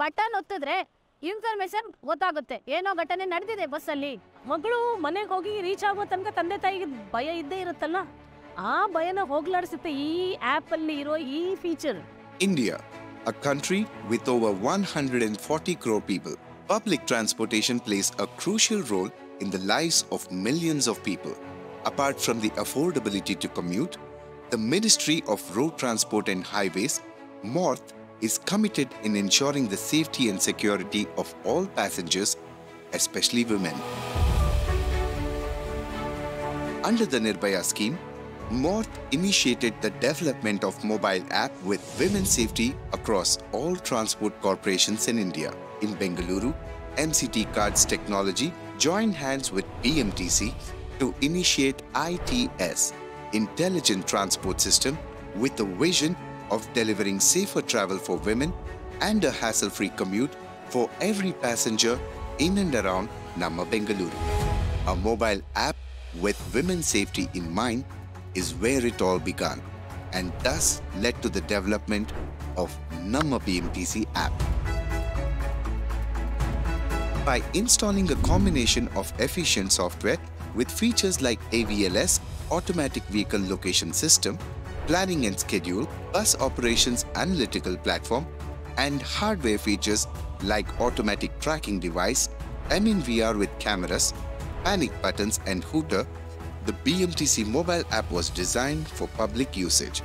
Button ಒತ್ತಿದ್ರೆ information ಗೊತ್ತಾಗುತ್ತೆ ಏನೋ ಘಟನೆ ನಡೆದಿದೆ ಬಸ್ಸಲ್ಲಿ ಮಗಳು ಮನೆಗೆ ಹೋಗಿ ರೀಚ್ ಆಗೋ ತನಕ ತಂದೆ ತಾಯಿಗೆ ಭಯ ಇದ್ದೇ ಇರುತ್ತಲ್ಲ ಆ ಭಯನ ಹೋಗ್ಲಾಡಿಸುತ್ತೆ ಈ ಆಪ್ ಅಲ್ಲಿ ಇರೋ ಈ feature India, a country with over 140 crore people, public transportation plays a crucial role in the lives of millions of people. Apart from the affordability to commute, the Ministry of Road Transport and Highways, MORTH, is committed in ensuring the safety and security of all passengers, especially women. Under the Nirbhaya scheme, Morth initiated the development of mobile app with women's safety across all transport corporations in India. In Bengaluru, MCT Cards Technology joined hands with BMTC to initiate ITS, Intelligent Transport System, with the vision of delivering safer travel for women and a hassle-free commute for every passenger in and around Namma Bengaluru. A mobile app with women's safety in mind is where it all began and thus led to the development of Namma BMTC app. By installing a combination of efficient software with features like AVLS, Automatic Vehicle Location System, Planning and Schedule, Bus Operations Analytical Platform, and hardware features like Automatic Tracking Device, MNVR with cameras, panic buttons, and hooter, the BMTC mobile app was designed for public usage.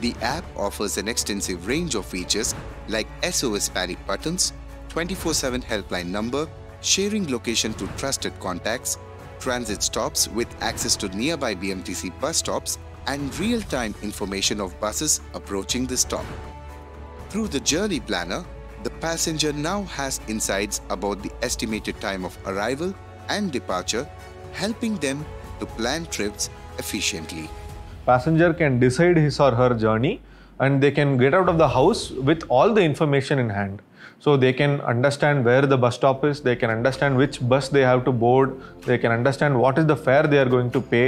The app offers an extensive range of features like SOS panic buttons, 24 7 helpline number, sharing location to trusted contacts, transit stops with access to nearby BMTC bus stops, and real time information of buses approaching the stop. Through the Journey Planner, the passenger now has insights about the estimated time of arrival and departure, helping them to plan trips efficiently. passenger can decide his or her journey and they can get out of the house with all the information in hand so they can understand where the bus stop is they can understand which bus they have to board they can understand what is the fare they are going to pay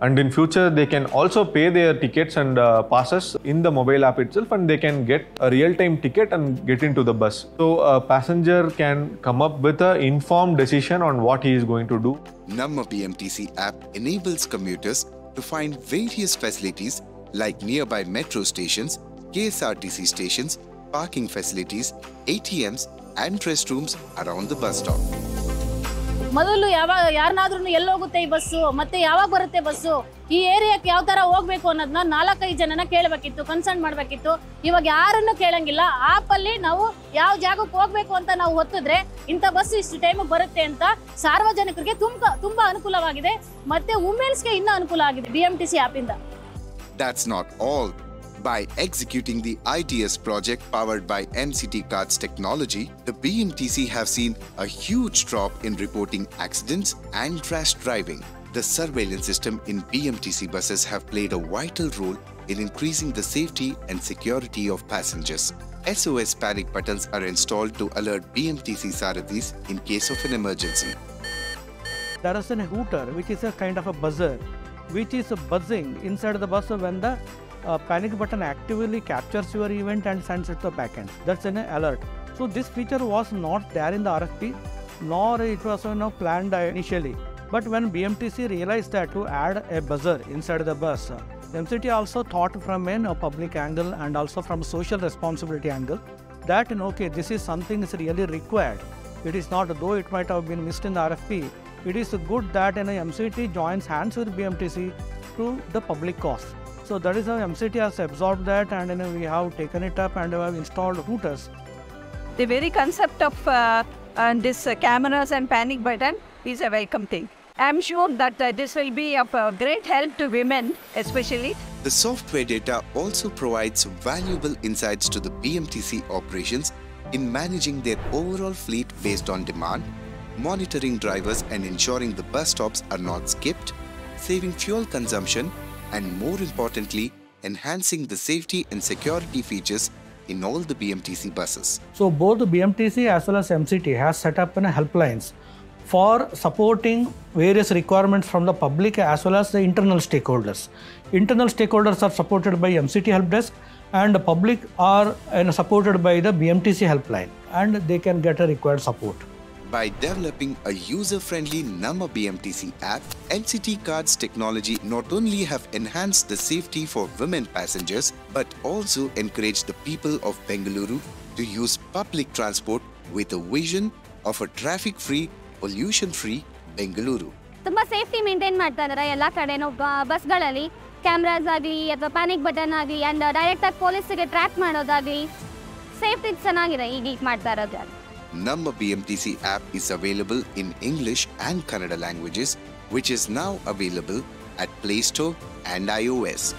and in future they can also pay their tickets and uh, passes in the mobile app itself and they can get a real time ticket and get into the bus so a passenger can come up with an informed decision on what he is going to do Namma BMTC app enables commuters to find various facilities like nearby metro stations, KSRTC stations, parking facilities, ATMs, and restrooms around the bus stop. ಮೊದಲು ಯಾವಾಗ ಯಾರನ್ನಾದ್ರೂ ಎಲ್ಲೋಗುತ್ತೆ ಈ bus? ಮತ್ತೆ ಯಾವಾಗ ಬರುತ್ತೆ bus? ಈ ಏರಿಯಾಕ್ಕೆ ಯಾವ ತರ ಹೋಗ್ಬೇಕು ಅನ್ನೋದನ್ನ ನಾಲ್ಕೈದು ಜನನ ಕೇಳಬೇಕಿತ್ತು ಕನ್ಸರ್ನ್ ಮಾಡ್ಬೇಕಿತ್ತು. ಇವಾಗ ಯಾರನ್ನು ಕೇಳಂಗಿಲ್ಲ. ಆಪ್ ಅಲ್ಲಿ ನಾವು ಯಾವ ಜಾಗಕ್ಕೆ ಹೋಗ್ಬೇಕು ಅಂತ ನಾವು ಒತ್ತಿದ್ರೆ ಇಂಥ ಬಸ್ ಇಷ್ಟು ಟೈಮ್ ಬರುತ್ತೆ ಅಂತ ಸಾರ್ವಜನಿಕರಿಗೆ ತುಂಬಾ ತುಂಬಾ ಅನುಕೂಲವಾಗಿದೆ. ಮತ್ತೆ ವುಮೆನ್ಸ್ಗೆ ಇನ್ನೂ ಅನುಕೂಲ ಆಗಿದೆ B M T C By executing the ITS project powered by MCT Cards technology, the BMTC have seen a huge drop in reporting accidents and rash driving. The surveillance system in BMTC buses have played a vital role in increasing the safety and security of passengers. SOS panic buttons are installed to alert BMTC Sarathis in case of an emergency. there is a hooter which is a kind of a buzzer which is buzzing inside the bus when the uh, panic button actively captures your event and sends it to the backend that's an alert. So this feature was not there in the rfp nor it was you know, planned uh, initially. But when bmtc realized that to add a buzzer inside the bus uh, mct also thought from a public angle and also from social responsibility angle that you know, okay this is something is really required. It is not though it might have been missed in the rfp it is good that you know, mct joins hands with bmtc to the public cause so that is how mct has absorbed that and you know, we have taken it up and we have installed routers. the very concept of uh, uh, this uh, cameras and panic button is a welcome thing. I'm sure that uh, this will be of uh, great help to women, especially. The software data also provides valuable insights to the BMTC operations in managing their overall fleet based on demand, monitoring drivers and ensuring the bus stops are not skipped, saving fuel consumption, and more importantly, enhancing the safety and security features in all the BMTC buses. So both BMTC as well as MCT has set up helplines for supporting various requirements from the public as well as the internal stakeholders. Internal stakeholders are supported by MCT Help Desk and the public are supported by the BMTC helpline and they can get a required support by developing a user-friendly Namma BMTC app, MCT Cards technology not only have enhanced the safety for women passengers but also encouraged the people of Bengaluru to use public transport with a vision of a traffic-free, pollution-free Bengaluru. ತುಂಬ safety maintain ಮಾಡ್ತಾ ಇದ್ದಾರೆ ಎಲ್ಲ ಕಡೆನೂ ಬಸ್ಗಳಲ್ಲಿ cameras ಆಗಲಿ ಅಥವಾ panic button ಆಗಲಿ and ಡೈರೆಕ್ಟಾಗಿ ಪೊಲೀಸಿಗೆ ಟ್ರ್ಯಾಕ್ ಮಾಡೋದಾಗಲಿ ಸೇಫ್ಟಿ ಚೆನ್ನಾಗಿದೆ ಈಗ ಈಗ ಮಾಡ್ತಾ ಇರೋದು Namma BMTC app is available in English and Kannada languages, which is now available at Play Store and iOS.